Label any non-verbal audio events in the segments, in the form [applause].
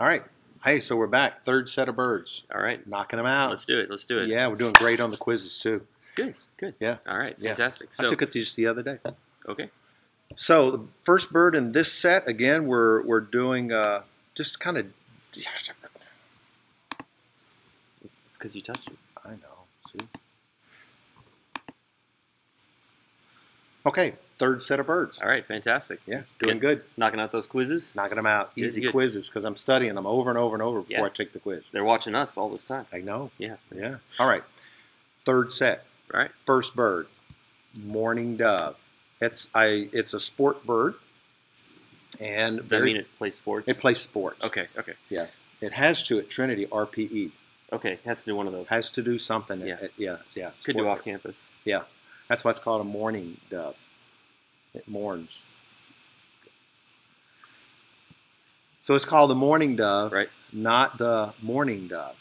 All right. Hey, so we're back. Third set of birds. All right. Knocking them out. Let's do it. Let's do it. Yeah, we're doing great on the quizzes too. Good. Good. Yeah. All right. Yeah. Fantastic. So I took it just the other day. okay. So the first bird in this set, again, we're we're doing uh, just kind of. It's because you touched it. I know. See. Okay, third set of birds. All right. Fantastic. Yeah, doing Get- good. Knocking out those quizzes. Knocking them out. Good, Easy good. quizzes because I'm studying them over and over and over before Yeah. I take the quiz. They're watching us all this time. I know. Yeah. Yeah. All right. Third set. All right. First bird, mourning dove. It's I. It's a sport bird, and very, mean it plays sports? it plays sports. Okay. Okay. Yeah. It has to at Trinity RPE. Okay. Has to do one of those. Has to do something. Yeah. It- yeah. Yeah. Could do off campus. campus. That's why it's called a mourning dove. It mourns. So it's called the mourning dove, Right. not the morning dove.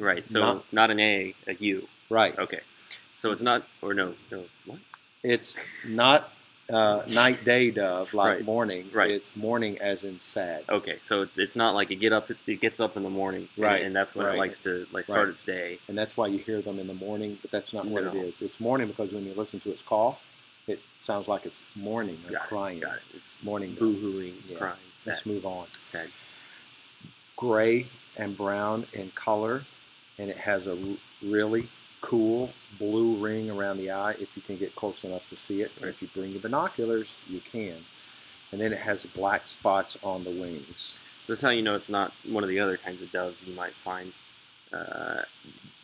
Right. So Not- not, an A, a U. Right. Okay. So it's not, or no, no. What? It's not uh, night day dove like Right. morning. Right. It's mourning as in sad. Okay. So it's it's not like it get up. It gets up in the morning. and- Right, And, that's when right. it likes to like start its day. And that's why you hear them in the morning, but that's not what it No. is. It's mourning because when you listen to its call, it sounds like it's mourning or Got it, crying. Got it. It's Mourning dove. boo-hooing, Yeah. crying. Sad. Let's move on. Sad. Gray and brown in color, and it has a really cool blue ring around the eye if you can get close enough to see it. Or if you bring your binoculars, you can. And then it has black spots on the wings. So that's how you know it's not one of the other kinds of doves you might find. Uh,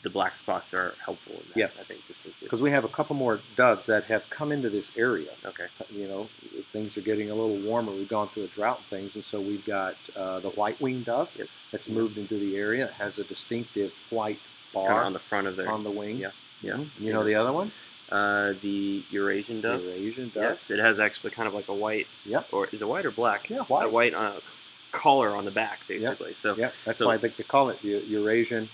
the black spots are helpful in that. Yes. I think. Because we have a couple more doves that have come into this area. Okay. You know, things are getting a little warmer. We've gone through a drought and things, and so we've got uh, the white-winged dove Yes. that's moved into the area. It has a distinctive white bar Kind of on the front of their. on the wing. Yeah. Yeah. Mhm. You know the other one? Uh, the Eurasian dove. Eurasian dove. Yes, it has actually kind of like a white. Yep. Or is it white or black? Yeah, white. A white. uh, collar on the back, basically. So Yeah, that's So- why they, they call it the Eurasian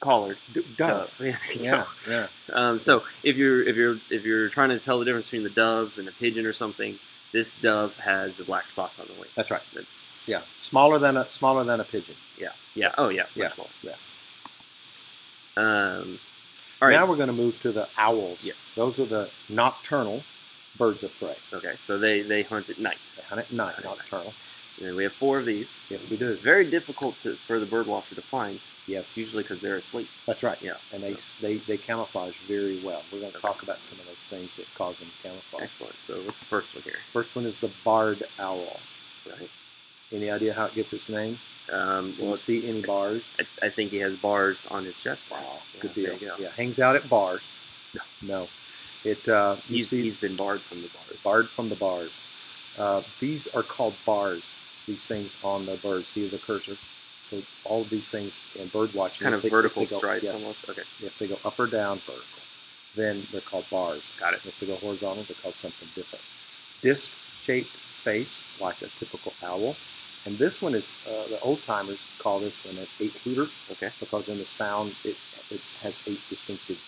collared d- dove. [laughs] Yeah. Yeah, yeah. Um, so if you're if you're if you're trying to tell the difference between the doves and a pigeon or something, this dove has the black spots on the wing. That's right. That's Yeah, smaller than a smaller than a pigeon. yeah yeah oh yeah much Yeah, smaller. yeah. Um, all right. Now we're going to move to the owls. Yes. Those are the nocturnal birds of prey. okay, so they they hunt at night. They hunt at night, Hunt night. nocturnal. And we have four of these. Yes, we do. Very difficult to, for the bird watcher to find, Yes, usually because they're asleep. that's right. Yeah. And they, they, they camouflage very well. We're going to Okay. talk about some of those things that cause them to camouflage. Excellent. So what's the first one here? First one is the barred owl. Right. Any idea how it gets its name? Um, well, see any bars? I, I think he has bars on his chest. Wow, Yeah, good deal. go. Yeah, hangs out at bars. No. [laughs] No. It, uh, He's, see, he's been barred from the bars. barred from the bars. Uh, these are called bars. These things on the birds. See the cursor. So all of these things in bird watching, kind of they- vertical they go- stripes yes, almost. Okay, If they go up or down vertical, then they're called bars. got it. If they go horizontal, they're called something different. Disc-shaped face, like a typical owl. And this one is uh, the old timers call this one an eight hooter Okay. because in the sound it, it has eight distinctive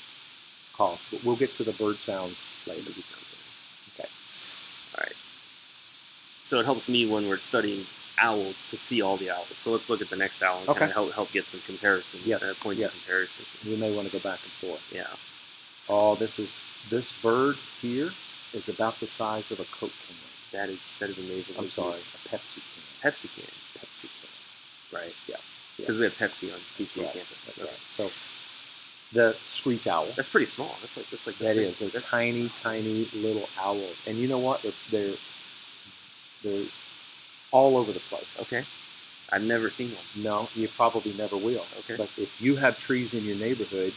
calls. But we'll get to the bird sounds later. Okay. All right. So it helps me when we're studying owls to see all the owls. So let's look at the next owl and Okay. kind of help help get some comparison. Yes, Uh, points yes. of comparison. We may want to go back and forth. Yeah. Oh, this is this bird here is about the size of a Coke can. That is that is amazing. I'm sorry, a Pepsi can. Pepsi can. Pepsi can. Right. Yeah. Because we have Pepsi on PCA Right, campus. That's Okay. right. So the screech owl. That's pretty small. That's like that's like That that's is. They're that's- tiny, tiny little owls. And you know what? They're they're, they're all over the place. Okay. I've never seen one. No, you probably never will. Okay. But if you have trees in your neighborhood,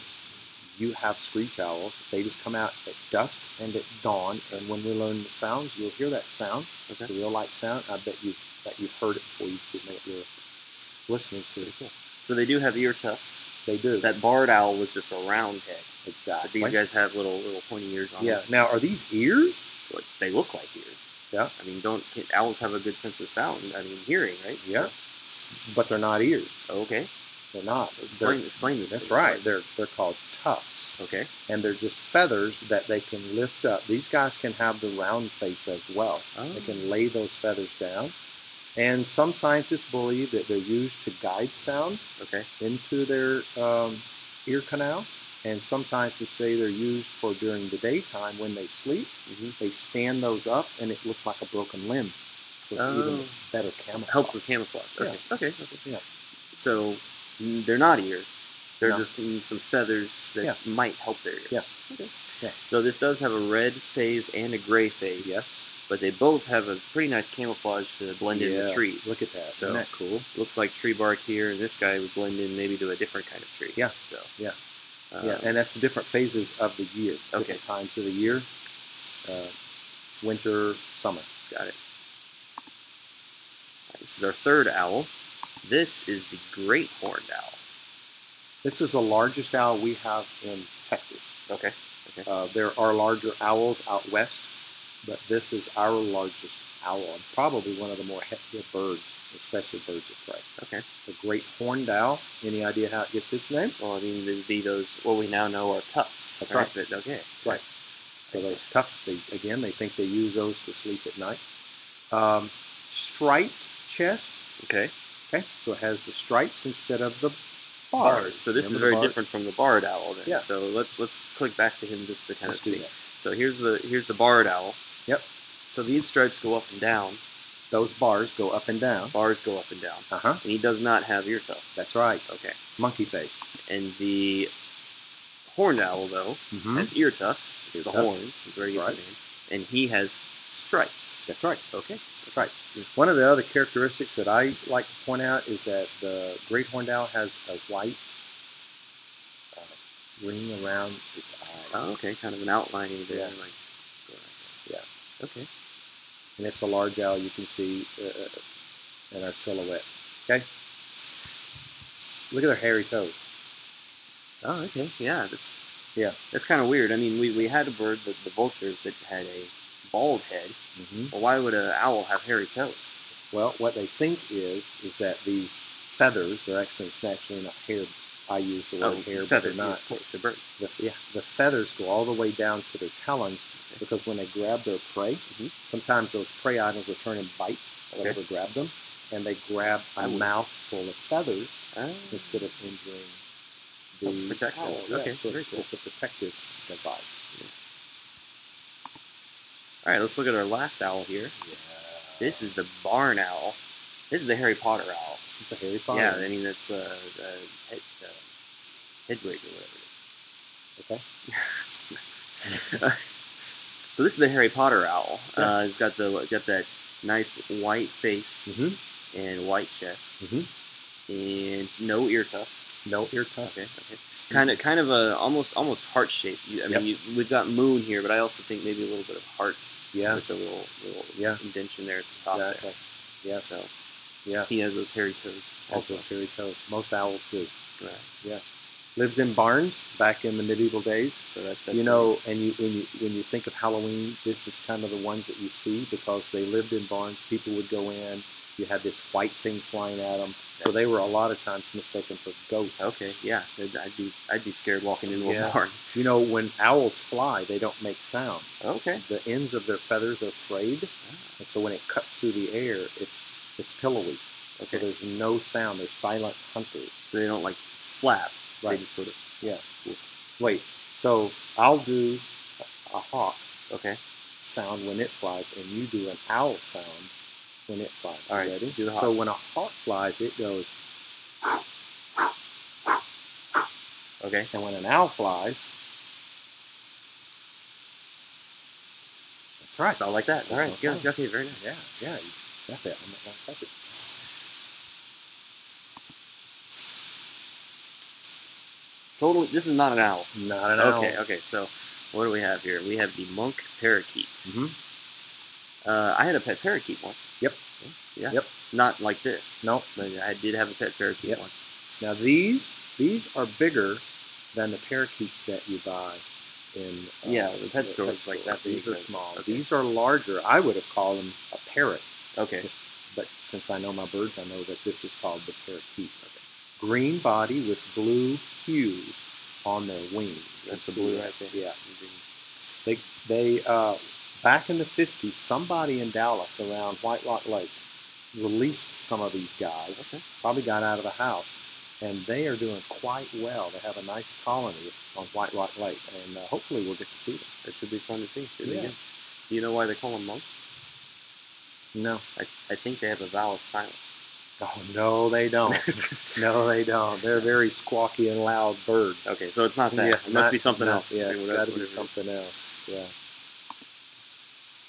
you have screech owls. They just come out at dusk and at dawn. And when we learn the sounds, you'll hear that sound. Okay. A real light sound. I bet you that you've heard it before you what you're listening to. Pretty cool. So they do have ear tufts. They do. That barred owl was just a round head. But exactly. these guys have little little pointy ears on yeah. them. Now, are these ears? But they look like ears. Yeah. I mean, don't can, owls have a good sense of sound? I mean, hearing, right? Yeah. But they're not ears. Okay. They're not. Explain, They're- explain this. that's right. They're they're called tufts. Okay. and they're just feathers that they can lift up. These guys can have the round face as well. Oh. They can lay those feathers down, And some scientists believe that they're used to guide sound Okay. into their um, ear canal. And some scientists say they're used for during the daytime when they sleep. hmm They stand those up and it looks like a broken limb. So it's even Oh. better camouflage. Helps with camouflage. Yeah. Okay. Okay. Okay. Yeah. So they're not ears. They're No. just some feathers that Yeah. might help their ears. Yeah. Okay. Yeah. So this does have a red phase and a gray phase. Yes. But they both have a pretty nice camouflage to blend in the trees. Look at that. So Isn't that cool? looks like tree bark here, and this guy would blend in maybe to a different kind of tree. Yeah. So. Yeah. Uh, yeah, and that's the different phases of the year. Okay. Different times of the year. Uh, winter, summer. Got it. Alright, this is our third owl. This is the great horned owl. This is the largest owl we have in Texas. Okay. Uh, there are larger owls out west, but this is our largest owl and probably one of the more heavier birds, especially birds of prey. Okay. The great horned owl. Any idea how it gets its name? Well, I mean, they'd be those what we now know are tufts. That's right. But, okay. Right. So those tufts, they, again, they think they use those to sleep at night. Um, striped chest. Okay. Okay, so it has the stripes instead of the bars. Bars. So this is Remember the very different from the barred owl. Then. Yeah. So let's let's click back to him just to kind Let's of see. So here's the here's the barred owl. Yep. So these stripes go up and down. Those bars go up and down. Bars go up and down. Uh huh. And he does not have ear tufts. That's right. Okay. Monkey face. And the horned owl though Mm-hmm. has ear tufts. Ear the tufts. horns is That's name. And he has stripes. That's right. Okay. Right. One of the other characteristics that I like to point out is that the great horned owl has a white uh, ring around its eye, Oh, okay. Kind of an outlining there. Yeah. Like, go right there. Yeah. Okay. and it's a large owl you can see uh, in our silhouette. Okay. Look at their hairy toes. Oh, okay. Yeah. That's Yeah. That's kind of weird. I mean, we, we had a bird, the, the vulture, that had a bald head. Mm-hmm. Well, why would an owl have hairy toes? Well, what they think is is that these feathers, they're actually it's actually not hair. I use the word hair, Oh, feathers. but they're not. The bird. The, yeah, the feathers go all the way down to their talons because when they grab their prey, Mhm. sometimes those prey items will turn and bite whatever grabbed them, and they grab a would- mouthful of feathers Ah, instead of injuring the them. owl. Yeah, Okay, so it's, cool. it's a protective device. All right, let's look at our last owl here. Yeah. This is the barn owl. This is the Harry Potter owl. This is a Harry Potter. Yeah, I mean that's uh, the head, uh, Hedwig or whatever. Okay. [laughs] so this is the Harry Potter owl. Yeah. Uh, it's got the got that nice white face Mm-hmm. and white chest Mm-hmm. and no ear tufts. No ear tuft. Okay, okay. Kind of, kind of a almost, almost heart shape. I Yep. mean, you, we've got moon here, but I also think maybe a little bit of heart Yeah. with a little, little Yeah. indentation there at the top. Exactly. There. Yeah. So Yeah. he has those hairy toes. Also Also, hairy toes. Most owls do. Right. Yeah. Lives in barns back in the medieval days. so that, that's you know, and you when you when you think of Halloween, this is kind of the ones that you see because they lived in barns. People would go in. You had this white thing flying at them, so they were a lot of times mistaken for ghosts. Okay, yeah, I'd be, I'd be scared walking into Yeah. a barn. You know, when owls fly, they don't make sound. Okay. The ends of their feathers are frayed, and so when it cuts through the air, it's it's pillowy. Okay. So there's no sound. They're silent hunters. So they don't like flap. Right. They just sort of. Wait. So I'll do a hawk Okay. sound when it flies, and you do an owl sound when it flies. All right, Ready? do the hawk. So when a hawk flies, it goes, Okay. and when an owl flies, that's right. I like that. All right. Good. Okay. Very nice. Yeah, yeah, you got that. I'm not gonna touch it. Totally. This is not an owl. Not an owl. Okay. Okay. So, what do we have here? We have the monk parakeet. hmm Uh, I had a pet parakeet once. Yep. Yeah. Yep. Not like this, Nope. but I did have a pet parakeet Yep. once. Now these these are bigger than the parakeets that you buy in uh, Yeah, the pet stores like store. that These are right? small. Okay. These are larger. I would have called them a parrot, Okay. but since I know my birds, I know that this is called the parakeet. Green body with blue hues on their wings. That's the blue right there. Yeah. They they uh, back in the fifties, somebody in Dallas around White Rock Lake released some of these guys. Okay. Probably got out of the house, and they are doing quite well. They have a nice colony on White Rock Lake, and uh, hopefully we'll get to see them. It should be fun to see. Do Yeah. you know why they call them monks? No. I, I think they have a vow of silence. Oh no, they don't. [laughs] no, they don't. They're very squawky and loud birds. okay, so it's not that. Yeah, it must not- be something else. Yeah, it's got to be whatever it is. something else. Yeah.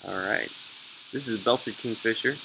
All right. This is belted kingfisher.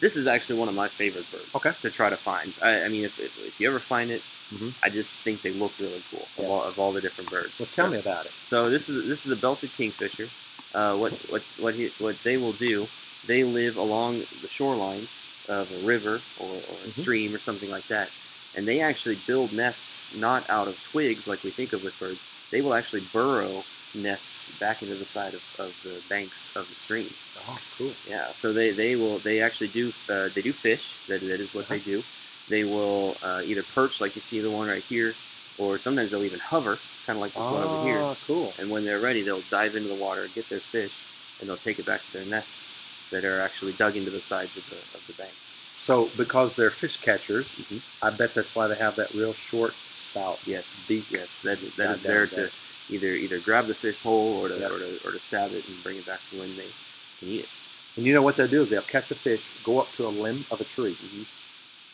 This is actually one of my favorite birds. Okay. To try to find. I, I mean, if, if, if you ever find it, Mhm. I just think they look really cool Yeah. of, all, of all the different birds. Well, tell So- me about it. So this is this is the belted kingfisher. Uh, what what what he, what they will do? They live along the shorelines of a river or, or a Mhm. stream or something like that, and they actually build nests not out of twigs like we think of with birds. They will actually burrow nests back into the side of, of the banks of the stream. Oh, cool. Yeah, so they, they will they actually do uh, they do fish. That that is what they Uh-huh. do. They will uh, either perch like you see the one right here, or sometimes they'll even hover, kind of like this one over here. Oh, cool. And when they're ready, they'll dive into the water, get their fish, and they'll take it back to their nests that are actually dug into the sides of the of the banks. So, because they're fish catchers, Mhm. I bet that's why they have that real short spout. Yes, Beak. yes, that that is there to either either grab the fish whole or to, Yep. or to or to stab it and bring it back to when they can eat it. And you know what they'll do is they'll catch a fish, go up to a limb of a tree, Mhm.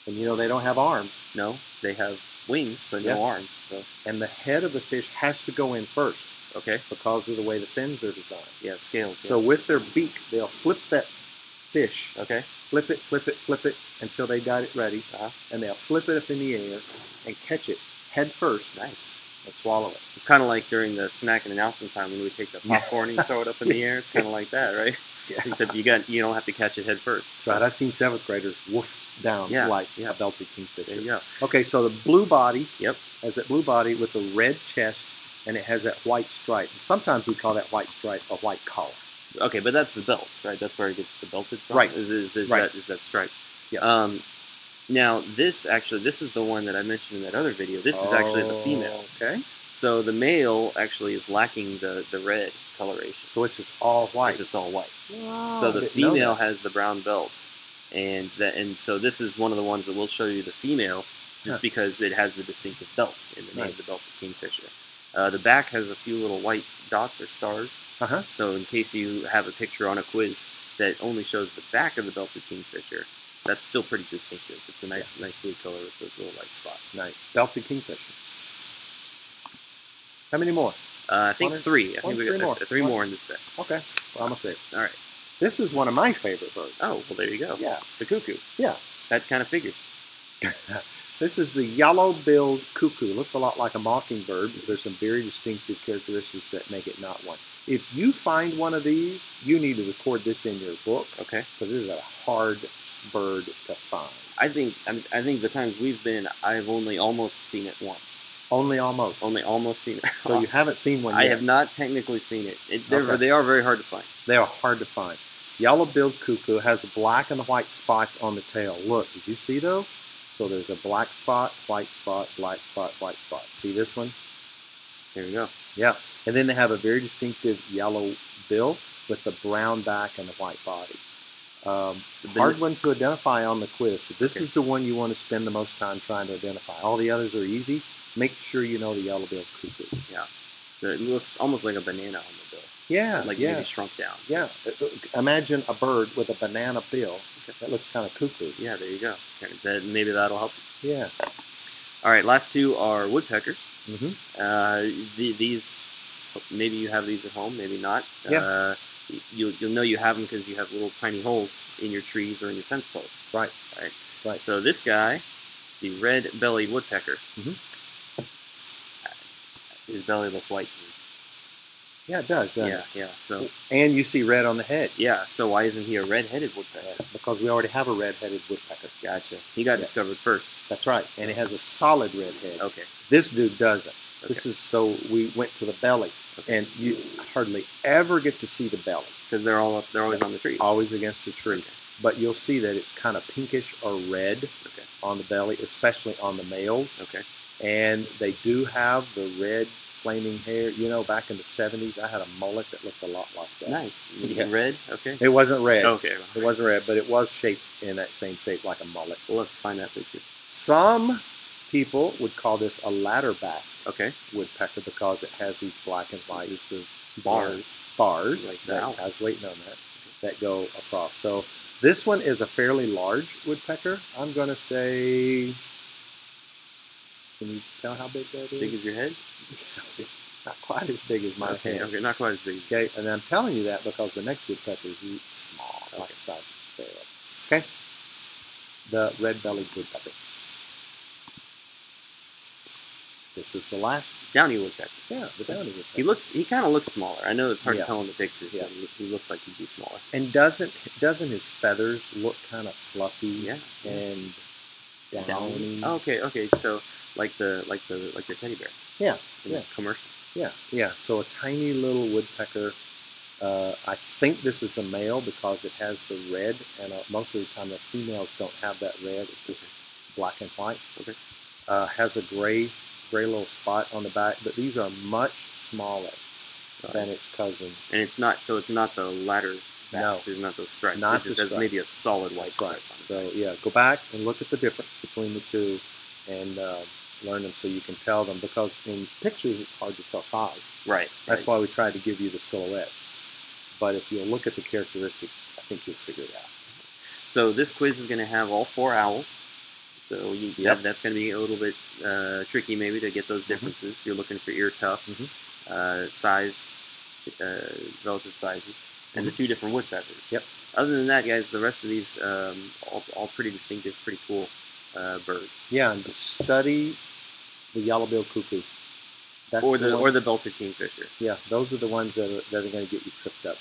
and you know they don't have arms, No, they have wings but Yeah. no arms. So and the head of the fish has to go in first okay, because of the way the fins are designed. yeah, scales. yeah. So with their beak, they'll flip that fish, okay, flip it, flip it, flip it until they got it ready, Uh-huh. and they'll flip it up in the air and catch it head first nice. And swallow it. It's kind of like during the snack and announcement time when we take the popcorn and throw it up in the air. It's kind of like that, right? [laughs] Except you got you don't have to catch it head first. Right, I've seen seventh graders woof down Yeah, like yeah. a belted kingfisher. There you go. Okay, so the blue body Yep. has that blue body with the red chest, and it has that white stripe. Sometimes we call that white stripe a white collar. Okay, but that's the belt, right? That's where it gets the belted from. Right. Is, is, is Right. that is that stripe? Yeah. Um, now this actually this is the one that I mentioned in that other video. This is actually the female. Okay, So the male actually is lacking the the red coloration. so it's just all white. It's just all white. Wow, so the female has the brown belt, and that and so this is one of the ones that we'll show you the female, just Huh. because it has the distinctive belt in the name Nice. of the belted kingfisher. Uh, the back has a few little white dots or stars. Uh-huh. So in case you have a picture on a quiz that only shows the back of the belted kingfisher, that's still pretty distinctive. It's a nice, nice blue color with those little white spots. Nice belted kingfisher. How many more? Uh, I think One three. I one, think we three got more. uh, three One. more in this set. Okay, well, I'm say All right. this is one of my favorite birds. Oh well, there you go. Yeah, The cuckoo. Yeah. That kind of figures. [laughs] this is the yellow-billed cuckoo. Looks a lot like a mockingbird, but there's some very distinctive characteristics that make it not one. If you find one of these, you need to record this in your book Okay. because this is a hard bird to find. I think I, think the times we've been, I've only almost seen it once. Only almost. Only almost seen it. [laughs] So you [laughs] haven't seen one I have not technically seen it. it they're, Okay. They are very hard to find. They are hard to find. Yellow-billed cuckoo has the black and the white spots on the tail. Look, did you see those? So there's a black spot, white spot, black spot, white spot. See this one? There you go. Yeah. And then they have a very distinctive yellow bill with the brown back and the white body. Um, The hard one to identify on the quiz. So this Okay. is the one you want to spend the most time trying to identify. All the others are easy. Make sure you know the yellow-billed cuckoo. Yeah. It looks almost like a banana on the bill, Yeah, like yeah, maybe shrunk down. yeah. Uh, uh, Imagine a bird with a banana bill. Okay. That looks kind of cuckoo. Yeah, there you go. Okay, That, maybe that'll help. Yeah. All right, last two are woodpeckers. Mm -hmm. Uh, the, these, maybe you have these at home, maybe not. Yeah. Uh, you, you'll know you have them because you have little tiny holes in your trees or in your fence posts. Right. Right. Right. So this guy, the red-bellied woodpecker, Mhm. his belly looks white. to me. Yeah, it does, Yeah, yeah. So? And you see red on the head. yeah. So why isn't he a red-headed woodpecker? Because we already have a red-headed woodpecker. Gotcha. He got Yeah. discovered first. That's right. And it has a solid red head. Okay. This dude doesn't. Okay. This is so we went to the belly, Okay. and you hardly ever get to see the belly. Because they're all up, they're always on the tree. Always against the tree. Okay. But you'll see that it's kind of pinkish or red Okay. on the belly, especially on the males. Okay. And they do have the red flaming hair. You know, back in the '70s, I had a mullet that looked a lot like that. Nice. Yeah. Red. Okay. It wasn't red. Okay. It wasn't red, but it was shaped in that same shape like a mullet. We'll have to find that picture. Some people would call this a ladderback Okay. woodpecker because it has these black and white those bars, bars Like that was waiting on that mm-hmm. that go across. So this one is a fairly large woodpecker. I'm going to say. Can you tell how big that is? Big as your head. [laughs] Not quite as big as my okay. hand. Okay. Not quite as big. Okay, and I'm telling you that because the next woodpecker is small, like the size of a sparrow. Okay, the red-bellied woodpecker. This is the last. Downy woodpecker. Yeah, the downy woodpecker. He looks. He kind of looks smaller. I know it's hard Yeah. to tell in the pictures. Yeah. But he, he looks like he'd be smaller. and doesn't doesn't his feathers look kind of fluffy Yeah. and downy? Downy. Oh, okay. Okay. So like the like the like the teddy bear. Yeah, yeah. commercial. Yeah, yeah. So a tiny little woodpecker. Uh, I think this is the male because it has the red, and uh, most of the time the females don't have that red. It's just black and white. Okay. Uh, has a gray, gray little spot on the back, but these are much smaller Got than it. its cousin. And it's not. So it's not the ladder. back. No. There's not those stripes. Not it just maybe a solid white stripe. So yeah, go back and look at the difference between the two, and uh, learn them so you can tell them. Because in pictures it's hard to tell size. Right. That's right. why we tried to give you the silhouette. But if you look at the characteristics, I think you'll figure it out. So this quiz is going to have all four owls. So you, yeah, Yep. that's going to be a little bit uh, tricky maybe to get those Mm-hmm. differences. You're looking for ear tufts, Mhm. uh, size, uh, relative sizes, and the two different woodpeckers. Mm-hmm. Yep. Other than that, guys, the rest of these um, all, all pretty distinctive, pretty cool uh, birds. Yeah, and study the yellow-billed cuckoo. That's or the one- or the belted kingfisher. yeah, those are the ones that are, that are going to get you tripped up